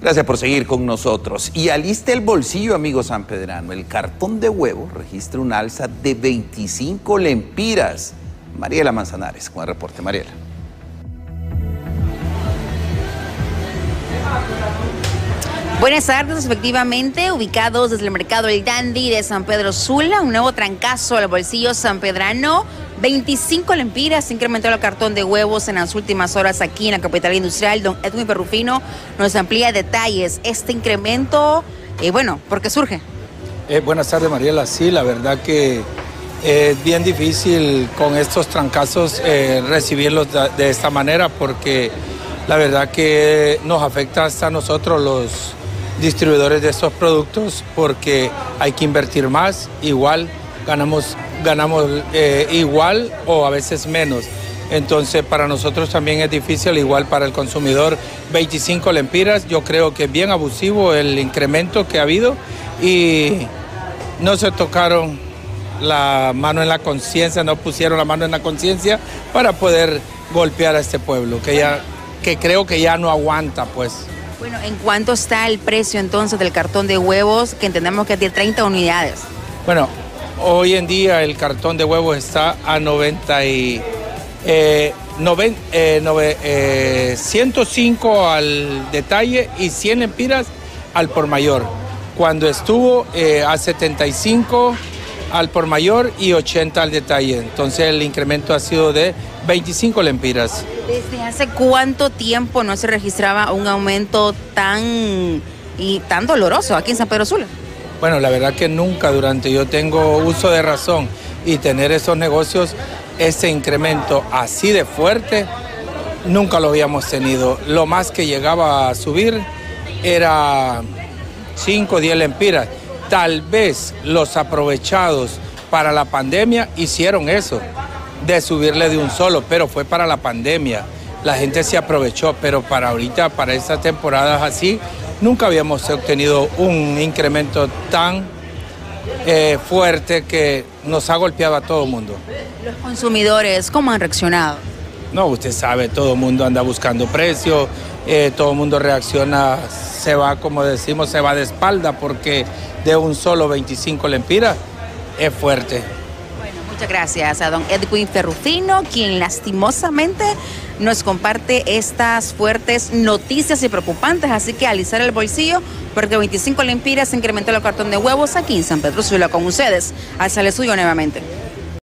Gracias por seguir con nosotros. Y aliste el bolsillo, amigo San Pedrano. El cartón de huevo registra un alza de 25 lempiras. Mariela Manzanares con el reporte. Mariela. Buenas tardes, efectivamente, ubicados desde el mercado El Dandy de San Pedro Sula, un nuevo trancazo al bolsillo sanpedrano. 25 lempiras incrementó el cartón de huevos en las últimas horas aquí en la capital industrial. Don Edwin Perrufino nos amplía detalles. Este incremento, eh, bueno, ¿por qué surge? Eh, buenas tardes, Mariela. Sí, la verdad que es bien difícil con estos trancazos eh, recibirlos de esta manera porque la verdad que nos afecta hasta nosotros los distribuidores de estos productos porque hay que invertir más, igual ganamos, ganamos eh, igual o a veces menos. Entonces para nosotros también es difícil, igual para el consumidor, 25 lempiras. Yo creo que es bien abusivo el incremento que ha habido y no se tocaron la mano en la conciencia, no pusieron la mano en la conciencia para poder golpear a este pueblo, que, ya, que creo que ya no aguanta pues. Bueno, ¿en cuánto está el precio entonces del cartón de huevos que entendemos que tiene 30 unidades? Bueno, hoy en día el cartón de huevos está a 90 y... Eh, 105 eh, al detalle y 100 empiras al por mayor. Cuando estuvo eh, a 75 al por mayor y 80 al detalle. Entonces el incremento ha sido de 25 lempiras. ¿Desde hace cuánto tiempo no se registraba un aumento tan y tan doloroso aquí en San Pedro Sula? Bueno, la verdad que nunca durante yo tengo uso de razón y tener esos negocios, ese incremento así de fuerte, nunca lo habíamos tenido. Lo más que llegaba a subir era 5 o 10 lempiras Tal vez los aprovechados para la pandemia hicieron eso, de subirle de un solo, pero fue para la pandemia. La gente se aprovechó, pero para ahorita, para estas temporadas así, nunca habíamos obtenido un incremento tan eh, fuerte que nos ha golpeado a todo el mundo. Los consumidores, ¿cómo han reaccionado? No, usted sabe, todo el mundo anda buscando precios, eh, todo el mundo reacciona, se va, como decimos, se va de espalda porque de un solo 25 lempiras es fuerte. Bueno, muchas gracias a don Edwin Ferrufino, quien lastimosamente nos comparte estas fuertes noticias y preocupantes, así que alisar el bolsillo porque 25 lempiras incrementó el cartón de huevos aquí en San Pedro Sula con ustedes. Alzale suyo nuevamente.